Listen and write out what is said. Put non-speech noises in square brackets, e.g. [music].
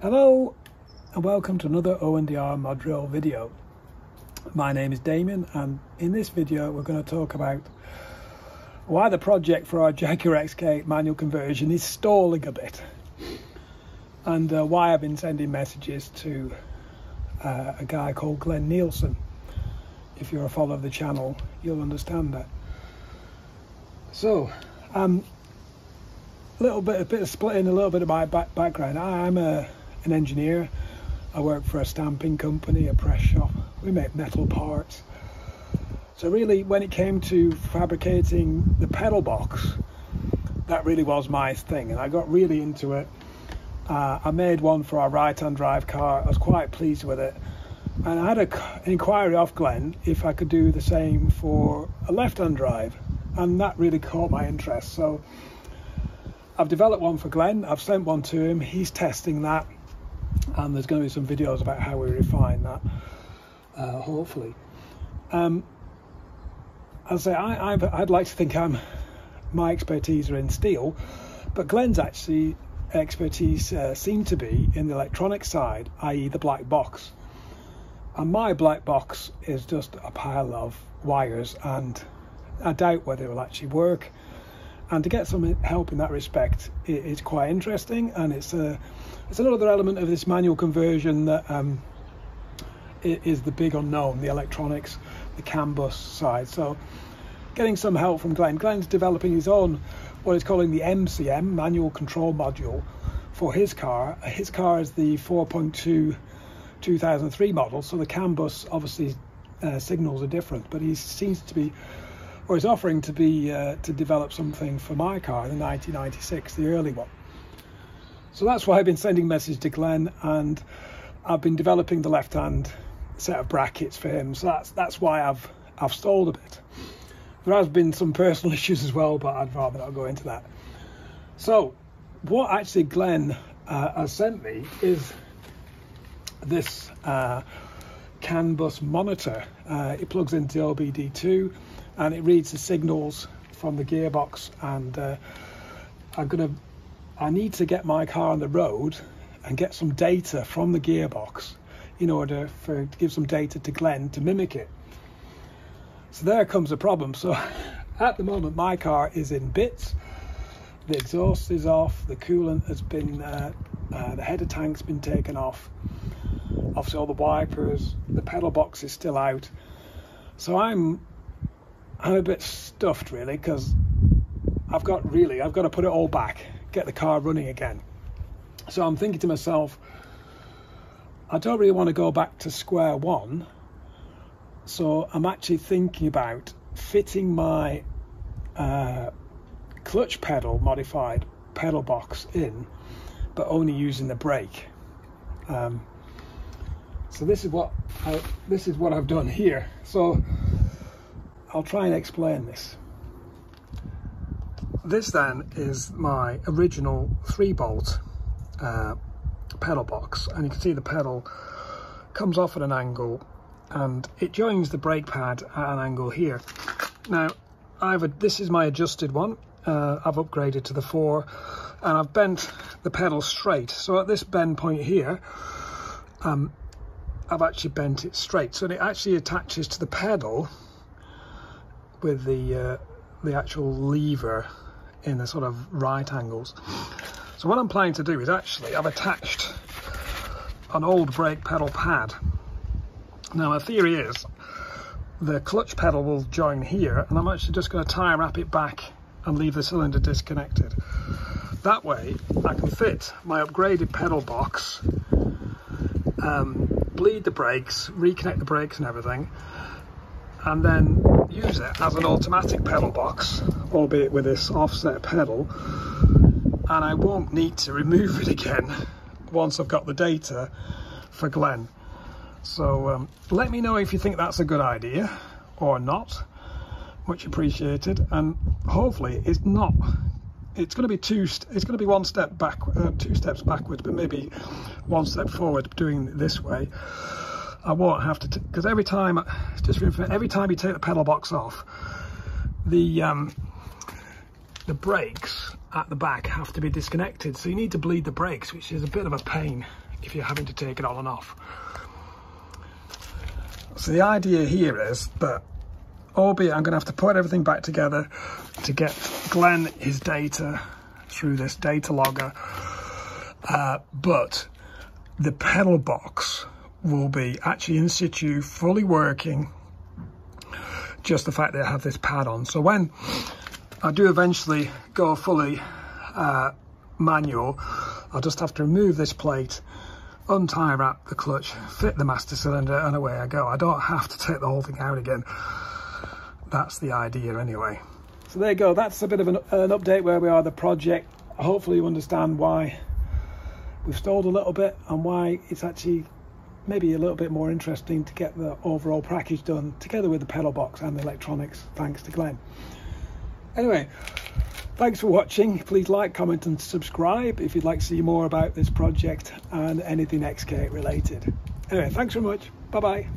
Hello and welcome to another O&DR mod drill video. My name is Damien and in this video we're going to talk about why the project for our Jaguar XK manual conversion is stalling a bit and uh, why I've been sending messages to uh, a guy called Glenn Nielsen. If you're a follower of the channel you'll understand that. So, um, a little bit, a bit of splitting a little bit of my back background. I'm a, an engineer. I work for a stamping company, a press shop. We make metal parts. So really, when it came to fabricating the pedal box, that really was my thing, and I got really into it. Uh, I made one for our right-hand drive car. I was quite pleased with it, and I had a, an inquiry off Glenn if I could do the same for a left-hand drive, and that really caught my interest. So I've developed one for Glenn. I've sent one to him. He's testing that, and there's going to be some videos about how we refine that, uh, hopefully. Um, I say I, would like to think I'm my expertise are in steel, but Glenn's actually expertise uh, seemed to be in the electronic side, i.e., the black box. And my black box is just a pile of wires, and I doubt whether it will actually work and to get some help in that respect is quite interesting. And it's a it's another element of this manual conversion that um, is the big unknown the electronics the CAN bus side. So getting some help from Glenn. Glenn's developing his own what he's calling the MCM manual control module for his car. His car is the 4.2 2003 model so the CAN bus obviously uh, signals are different but he seems to be or is offering to be uh, to develop something for my car, the 1996, the early one. So that's why I've been sending message to Glenn, and I've been developing the left-hand set of brackets for him. So that's that's why I've I've stalled a bit. There has been some personal [laughs] issues as well, but I'd rather not go into that. So what actually Glenn uh, has sent me is this uh, CAN bus monitor. Uh, it plugs into OBD2 and it reads the signals from the gearbox and uh, I'm gonna I need to get my car on the road and get some data from the gearbox in order for to give some data to Glenn to mimic it. So there comes a problem. So [laughs] at the moment my car is in bits. The exhaust is off. The coolant has been uh, uh, the header tank's been taken off. Obviously all the wipers the pedal box is still out. So I'm I'm a bit stuffed really because I've got really I've got to put it all back, get the car running again. So I'm thinking to myself, I don't really want to go back to square one. So I'm actually thinking about fitting my uh, clutch pedal modified pedal box in, but only using the brake. Um, so this is what I, this is what I've done here. So I'll try and explain this. This then is my original three bolt uh, pedal box and you can see the pedal comes off at an angle and it joins the brake pad at an angle here. Now I've this is my adjusted one. Uh, I've upgraded to the four and I've bent the pedal straight. So at this bend point here, um, I've actually bent it straight. So it actually attaches to the pedal with the uh, the actual lever in the sort of right angles. So what I'm planning to do is actually I've attached an old brake pedal pad. Now my theory is the clutch pedal will join here and I'm actually just going to tie wrap it back and leave the cylinder disconnected. That way I can fit my upgraded pedal box, um, bleed the brakes, reconnect the brakes and everything and then use it as an automatic pedal box, albeit with this offset pedal, and I won't need to remove it again once I've got the data for Glenn. So um, let me know if you think that's a good idea or not, much appreciated, and hopefully it's not. It's going to be two. It's going to be one step back, uh, two steps backwards, but maybe one step forward doing it this way. I won't have to, because every time, just every time you take the pedal box off, the um, the brakes at the back have to be disconnected. So you need to bleed the brakes, which is a bit of a pain if you're having to take it on and off. So the idea here is that, albeit I'm going to have to put everything back together to get Glenn his data through this data logger, uh, but the pedal box will be actually in situ, fully working, just the fact that I have this pad on. So when I do eventually go fully uh, manual, I'll just have to remove this plate, untie wrap the clutch, fit the master cylinder, and away I go. I don't have to take the whole thing out again. That's the idea anyway. So there you go. That's a bit of an, an update where we are the project. Hopefully you understand why we've stalled a little bit and why it's actually maybe a little bit more interesting to get the overall package done together with the pedal box and the electronics thanks to Glenn. Anyway, thanks for watching. Please like, comment and subscribe if you'd like to see more about this project and anything XK related. Anyway, thanks very much. Bye bye.